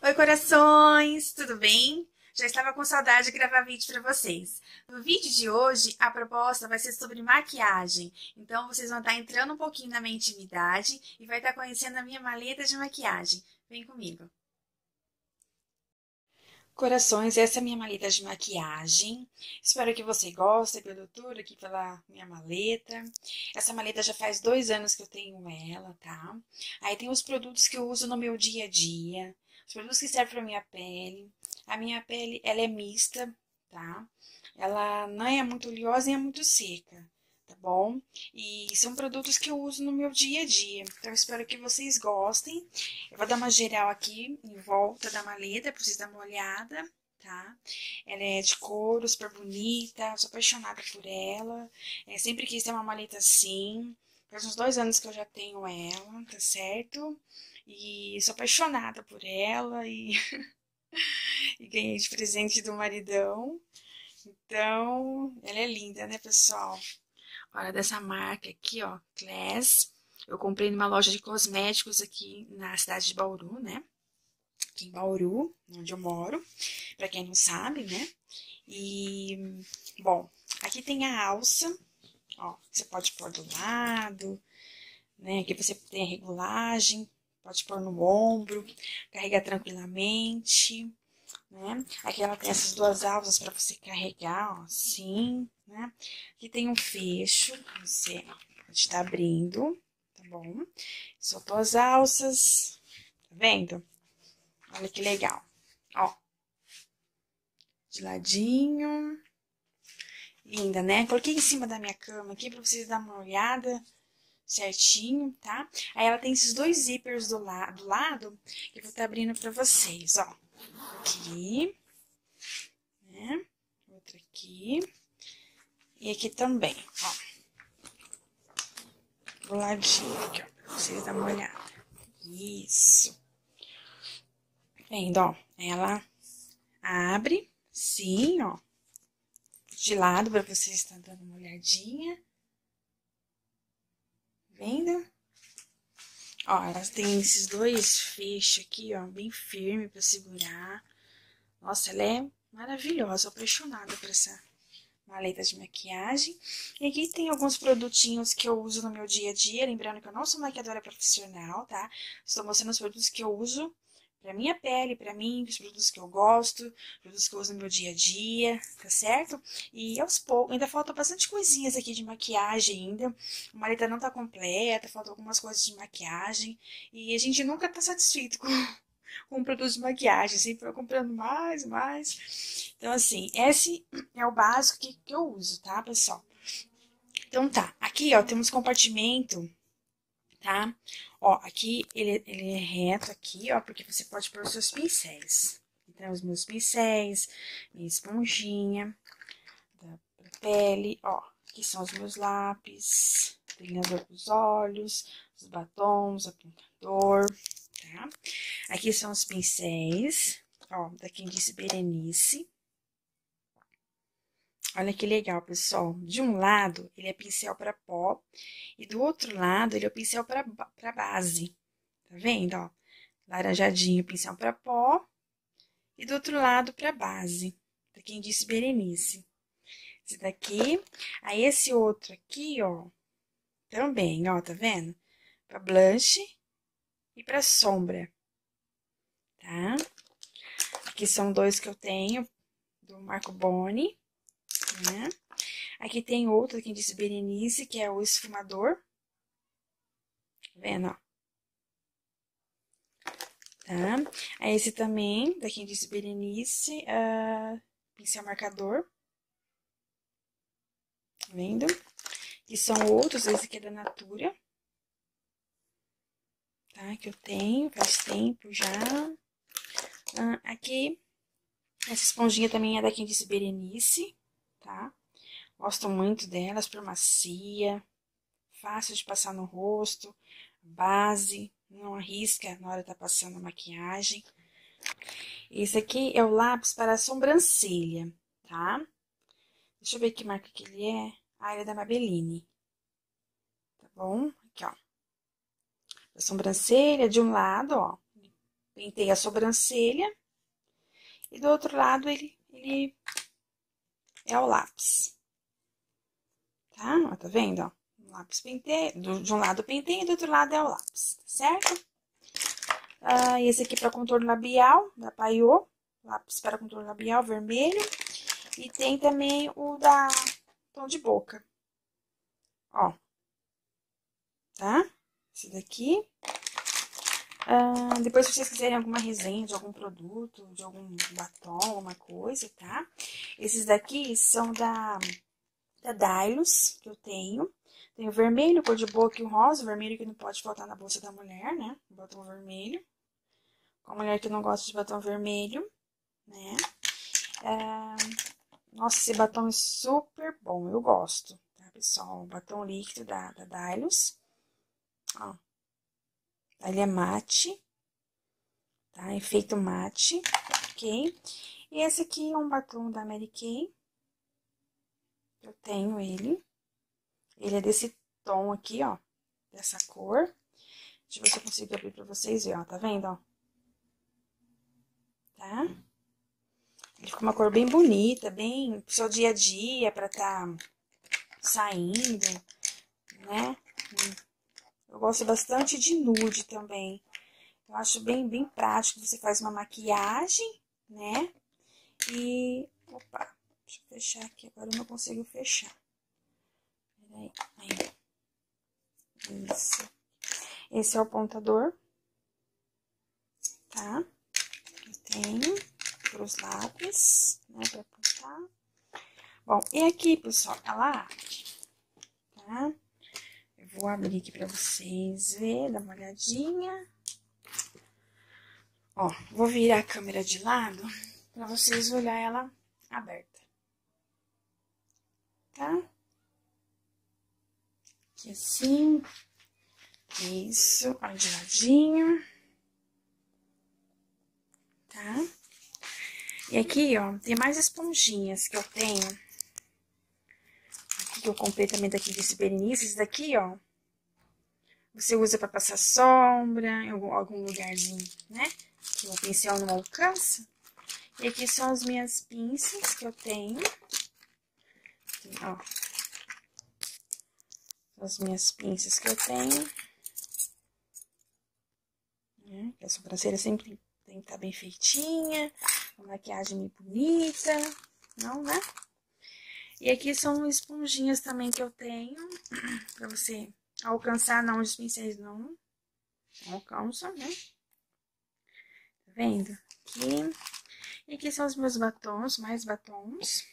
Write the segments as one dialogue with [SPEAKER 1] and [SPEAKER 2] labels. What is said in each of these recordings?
[SPEAKER 1] Oi, corações! Tudo bem? Já estava com saudade de gravar vídeo para vocês. No vídeo de hoje, a proposta vai ser sobre maquiagem. Então, vocês vão estar entrando um pouquinho na minha intimidade e vai estar conhecendo a minha maleta de maquiagem. Vem comigo! Corações, essa é a minha maleta de maquiagem. Espero que você goste pelo tour aqui pela minha maleta. Essa maleta já faz dois anos que eu tenho ela, tá? Aí tem os produtos que eu uso no meu dia a dia. Os produtos que servem pra minha pele. A minha pele, ela é mista, tá? Ela não é muito oleosa nem é muito seca tá bom? E são produtos que eu uso no meu dia a dia. Então, espero que vocês gostem. Eu vou dar uma geral aqui em volta da maleta, pra vocês darem uma olhada, tá? Ela é de couro, super bonita, sou apaixonada por ela. É, sempre quis ter uma maleta assim. Faz uns dois anos que eu já tenho ela, tá certo? E sou apaixonada por ela e, e ganhei de presente do maridão. Então, ela é linda, né, pessoal? Olha, dessa marca aqui, ó, Class. Eu comprei numa loja de cosméticos aqui na cidade de Bauru, né? Aqui em Bauru, onde eu moro, pra quem não sabe, né? E, bom, aqui tem a alça, ó, você pode pôr do lado, né? Aqui você tem a regulagem, pode pôr no ombro, carrega tranquilamente, né? Aqui ela tem essas duas alças para você carregar, ó, assim, né? Aqui tem um fecho, você pode estar abrindo, tá bom? Soltou as alças, tá vendo? Olha que legal, ó. De ladinho. Linda, né? Coloquei em cima da minha cama aqui pra vocês darem uma olhada certinho, tá? Aí ela tem esses dois zíperes do, la do lado que eu vou estar abrindo pra vocês, ó. Aqui, né? Outro aqui. E aqui também, ó. Do ladinho aqui, ó, pra vocês darem uma olhada. Isso. Vendo, ó, ela abre, sim, ó. De lado, pra vocês estarem dando uma olhadinha. Vendo? Ó, elas têm esses dois fechos aqui, ó, bem firme pra segurar. Nossa, ela é maravilhosa, apaixonada por essa maleta de maquiagem. E aqui tem alguns produtinhos que eu uso no meu dia a dia, lembrando que eu não sou maquiadora profissional, tá? Estou mostrando os produtos que eu uso pra minha pele, pra mim, os produtos que eu gosto, produtos que eu uso no meu dia a dia, tá certo? E aos poucos, ainda faltam bastante coisinhas aqui de maquiagem ainda, a maleta não tá completa, faltam algumas coisas de maquiagem, e a gente nunca tá satisfeito com, com produtos de maquiagem, sempre vai comprando mais, mais. Então, assim, esse é o básico que, que eu uso, tá, pessoal? Então, tá, aqui, ó, temos compartimento tá? Ó, aqui ele, ele é reto aqui, ó, porque você pode pôr os seus pincéis. Então, os meus pincéis, minha esponjinha da pele, ó. Aqui são os meus lápis, delineador dos olhos, os batons, apontador, tá? Aqui são os pincéis, ó, da quem disse Berenice. Olha que legal, pessoal. De um lado, ele é pincel para pó e do outro lado, ele é o pincel para base. Tá vendo, ó? Laranjadinho, pincel para pó e do outro lado para base. Pra quem disse Berenice. Esse daqui. Aí esse outro aqui, ó, também, ó, tá vendo? Para blush e para sombra. Tá? Aqui são dois que eu tenho do Marco Boni né? Aqui tem outro, quem disse Berenice, que é o esfumador. Tá vendo, ó? Tá? Aí esse também, da quem disse Berenice, uh, pincel marcador. Tá vendo? E são outros, esse aqui é da Natura. Tá? Que eu tenho, faz tempo já. Uh, aqui, essa esponjinha também é da quem disse Berenice tá? Gosto muito dela, super macia, fácil de passar no rosto, base, não arrisca na hora de tá passando a maquiagem. Esse aqui é o lápis para a sobrancelha, tá? Deixa eu ver que marca que ele é. Ah, ele é da Maybelline. Tá bom? Aqui, ó. A sobrancelha de um lado, ó. penteia a sobrancelha. E do outro lado, ele, ele é o lápis. Tá? Ó, tá vendo, ó? O lápis penteia, do, de um lado penteia e do outro lado é o lápis, tá certo? Ah, esse aqui para contorno labial, da Paiô. Lápis para contorno labial, vermelho. E tem também o da tom de boca. Ó. Tá? Esse daqui. Ah, depois, se vocês quiserem alguma resenha de algum produto, de algum batom, alguma coisa, tá? Esses daqui são da, da Dylos, que eu tenho. Tem o vermelho, cor de boca e o rosa. O vermelho que não pode faltar na bolsa da mulher, né? Batom vermelho. Com a mulher que não gosta de batom vermelho, né? Ah, nossa, esse batom é super bom, eu gosto, tá, pessoal? Batom líquido da, da Dylos. Ó. Ele é mate, tá? Efeito mate, ok? E esse aqui é um batom da Mary Kay. Eu tenho ele. Ele é desse tom aqui, ó. Dessa cor. Deixa eu ver se eu consigo abrir pra vocês verem, ó. Tá vendo, ó? Tá? Ele fica uma cor bem bonita, bem pro seu dia a dia, pra tá saindo, né? Eu gosto bastante de nude também. Eu acho bem, bem prático. Você faz uma maquiagem, né? E... Opa, deixa eu fechar aqui. Agora eu não consigo fechar. Peraí. Aí. Isso. Esse é o pontador. Tá? Eu tenho para os lápis, né? Pra apontar. Bom, e aqui, pessoal, ela abre, tá? Vou abrir aqui pra vocês verem, dar uma olhadinha. Ó, vou virar a câmera de lado pra vocês olhar ela aberta. Tá? Aqui assim. Isso, olha de ladinho. Tá? E aqui, ó, tem mais esponjinhas que eu tenho que eu comprei também daqui desse Berenice. Esse daqui, ó, você usa para passar sombra em algum, algum lugarzinho, né? Que o pincel não alcança. E aqui são as minhas pinças que eu tenho. Aqui, ó. As minhas pinças que eu tenho. Né? A sobrancelha sempre tem que estar tá bem feitinha. A maquiagem bonita. Não, né? E aqui são esponjinhas também que eu tenho, pra você alcançar, não, os pincéis não, alcançam, né? Tá vendo? Aqui. E aqui são os meus batons, mais batons.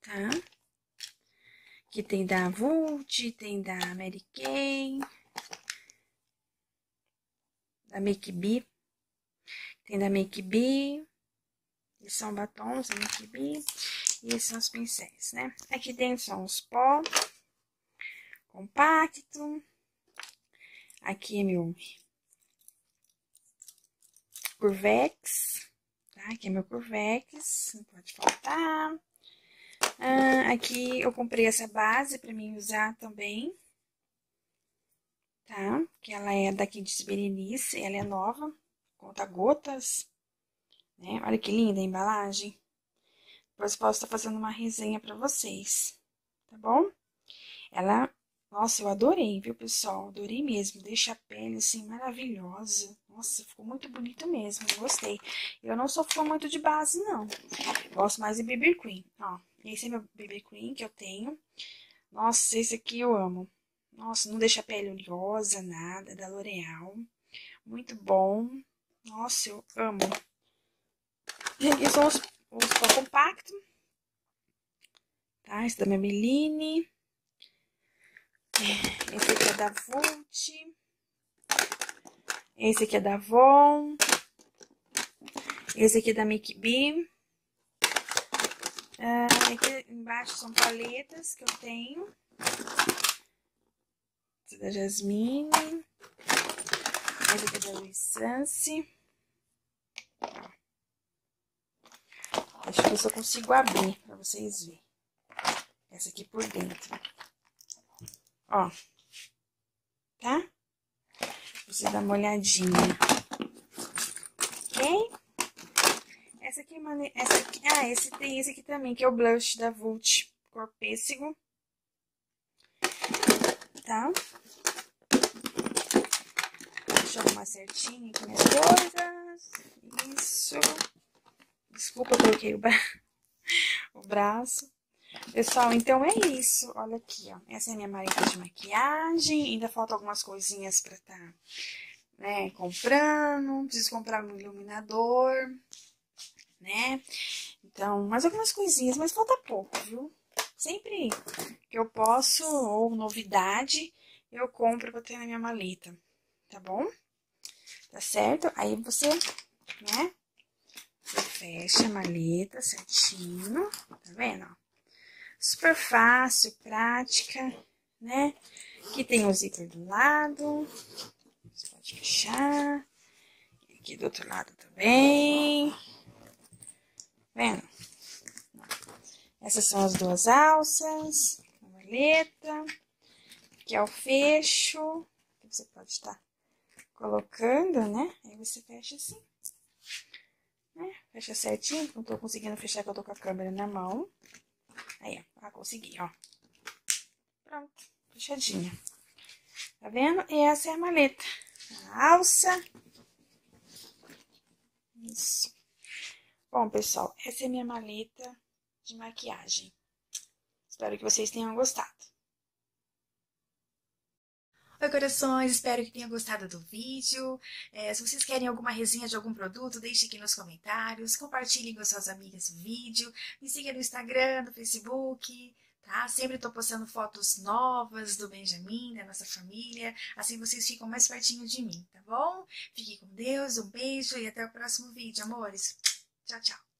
[SPEAKER 1] Tá? Aqui tem da Vult, tem da Mary Kay, da Make B, tem da Make B, e são batons da Make B. E esses são os pincéis, né? Aqui dentro são os pó, compacto. Aqui é meu Curvex, tá? Aqui é meu Curvex, não pode faltar. Ah, aqui eu comprei essa base pra mim usar também, tá? Que ela é daqui de Berenice, ela é nova, conta gotas, né? Olha que linda a embalagem. Depois posso estar fazendo uma resenha para vocês, tá bom? Ela, nossa, eu adorei, viu, pessoal? Adorei mesmo. Deixa a pele, assim, maravilhosa. Nossa, ficou muito bonito mesmo, gostei. Eu não sou fã muito de base, não. Gosto mais de BB Cream, ó. Esse é meu BB Cream que eu tenho. Nossa, esse aqui eu amo. Nossa, não deixa a pele oleosa, nada, da L'Oreal. Muito bom. Nossa, eu amo. E aqui são os o pó compacto. Tá? Esse da Maybelline. Esse aqui é da Vult. Esse aqui é da Avon. Esse aqui é da Make B. Ah, aqui embaixo são paletas que eu tenho. Esse é da Jasmine. Esse aqui é da Luiz Sansi. Deixa eu eu consigo abrir pra vocês verem. Essa aqui por dentro. Ó. Tá? Você dá uma olhadinha. ok? Essa aqui, é essa aqui, ah, esse tem esse aqui também, que é o blush da Vult, cor pêssego. Tá? Deixa eu arrumar certinho aqui minhas coisas. Isso. Desculpa, eu coloquei o, bra... o braço. Pessoal, então é isso. Olha aqui, ó. Essa é a minha maleta de maquiagem. Ainda falta algumas coisinhas pra tá, né, comprando. Preciso comprar um iluminador, né? Então, mais algumas coisinhas, mas falta pouco, viu? Sempre que eu posso, ou novidade, eu compro pra ter na minha maleta, tá bom? Tá certo? Aí você, né? Você fecha a maleta certinho, tá vendo? Super fácil, prática, né? Aqui tem o zíper do lado, você pode fechar. Aqui do outro lado também. Vendo? Essas são as duas alças, a maleta. Aqui é o fecho, que você pode estar colocando, né? Aí você fecha assim. Né? Fecha certinho, não tô conseguindo fechar, que eu tô com a câmera na mão. Aí, ó, ah, consegui, ó. Pronto, fechadinha. Tá vendo? E essa é a maleta. A alça. Isso. Bom, pessoal, essa é a minha maleta de maquiagem. Espero que vocês tenham gostado. Oi, corações! Espero que tenham gostado do vídeo. É, se vocês querem alguma resenha de algum produto, deixe aqui nos comentários. Compartilhem com suas amigas o vídeo. Me siga no Instagram, no Facebook, tá? Sempre estou postando fotos novas do Benjamin, da nossa família. Assim vocês ficam mais pertinho de mim, tá bom? Fiquem com Deus, um beijo e até o próximo vídeo, amores. Tchau, tchau.